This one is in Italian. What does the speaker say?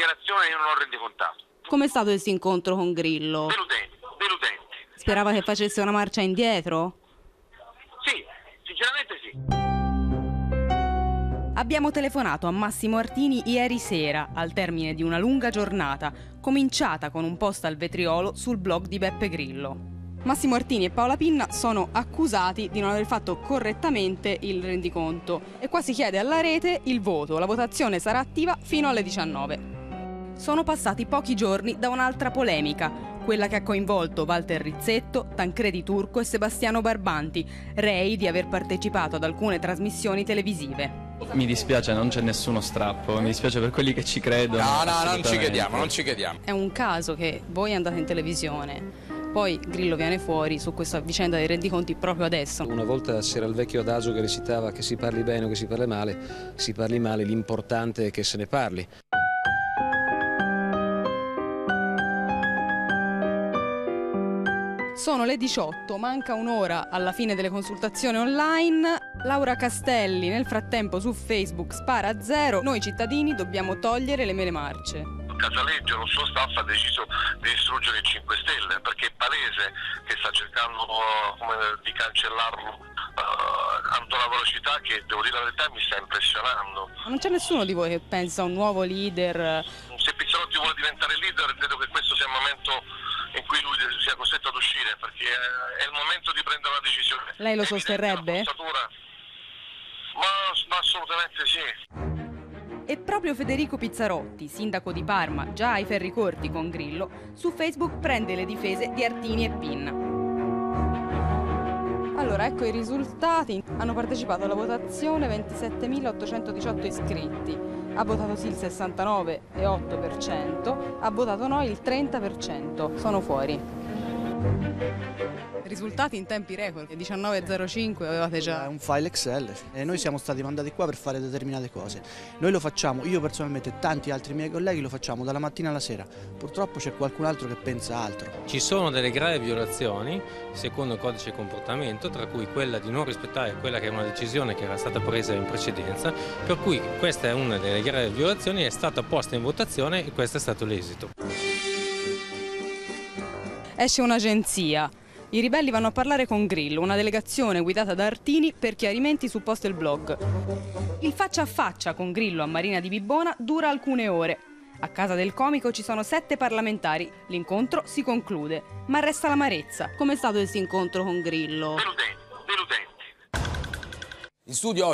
dichiarazione io non ho rendicontato. Com'è stato questo incontro con Grillo? Deludente, deludente. Sperava che facesse una marcia indietro? Sì, sinceramente sì. Abbiamo telefonato a Massimo Artini ieri sera, al termine di una lunga giornata, cominciata con un post al vetriolo sul blog di Beppe Grillo. Massimo Artini e Paola Pinna sono accusati di non aver fatto correttamente il rendiconto e qua si chiede alla rete il voto. La votazione sarà attiva fino alle 19. Sono passati pochi giorni da un'altra polemica, quella che ha coinvolto Walter Rizzetto, Tancredi Turco e Sebastiano Barbanti, rei di aver partecipato ad alcune trasmissioni televisive. Mi dispiace, non c'è nessuno strappo, mi dispiace per quelli che ci credono. No, no, non ci chiediamo, non ci chiediamo. È un caso che voi andate in televisione, poi Grillo viene fuori su questa vicenda dei rendiconti proprio adesso. Una volta c'era il vecchio adagio che recitava che si parli bene o che si parli male, si parli male, l'importante è che se ne parli. Sono le 18, manca un'ora alla fine delle consultazioni online. Laura Castelli nel frattempo su Facebook spara a zero. Noi cittadini dobbiamo togliere le mele marce. Casaleggio, lo suo staff ha deciso di distruggere il 5 Stelle perché è palese che sta cercando uh, come, di cancellarlo uh, a una velocità che devo dire la verità mi sta impressionando. Non c'è nessuno di voi che pensa a un nuovo leader. Se Pizzarotti vuole diventare leader credo che questo sia il momento in cui lui sia costretto ad uscire perché è, è il momento di prendere una decisione. Lei lo sosterrebbe? Ma, ma assolutamente sì. E proprio Federico Pizzarotti, sindaco di Parma, già ai ferri corti con Grillo, su Facebook prende le difese di Artini e Pinna. Allora, ecco i risultati. Hanno partecipato alla votazione 27.818 iscritti. Ha votato sì il 69,8%, ha votato no il 30%. Sono fuori. Risultati in tempi record. 19.05 avevate È già. un file Excel e noi siamo stati mandati qua per fare determinate cose. Noi lo facciamo, io personalmente e tanti altri miei colleghi lo facciamo dalla mattina alla sera. Purtroppo c'è qualcun altro che pensa altro. Ci sono delle gravi violazioni secondo il codice di comportamento, tra cui quella di non rispettare quella che è una decisione che era stata presa in precedenza, per cui questa è una delle gravi violazioni, è stata posta in votazione e questo è stato l'esito. Esce un'agenzia. I ribelli vanno a parlare con Grillo, una delegazione guidata da Artini per chiarimenti su post il blog. Il faccia a faccia con Grillo a Marina di Bibbona dura alcune ore. A casa del comico ci sono sette parlamentari. L'incontro si conclude, ma resta l'amarezza. Com'è stato questo incontro con Grillo? Deludente, deludente. In studio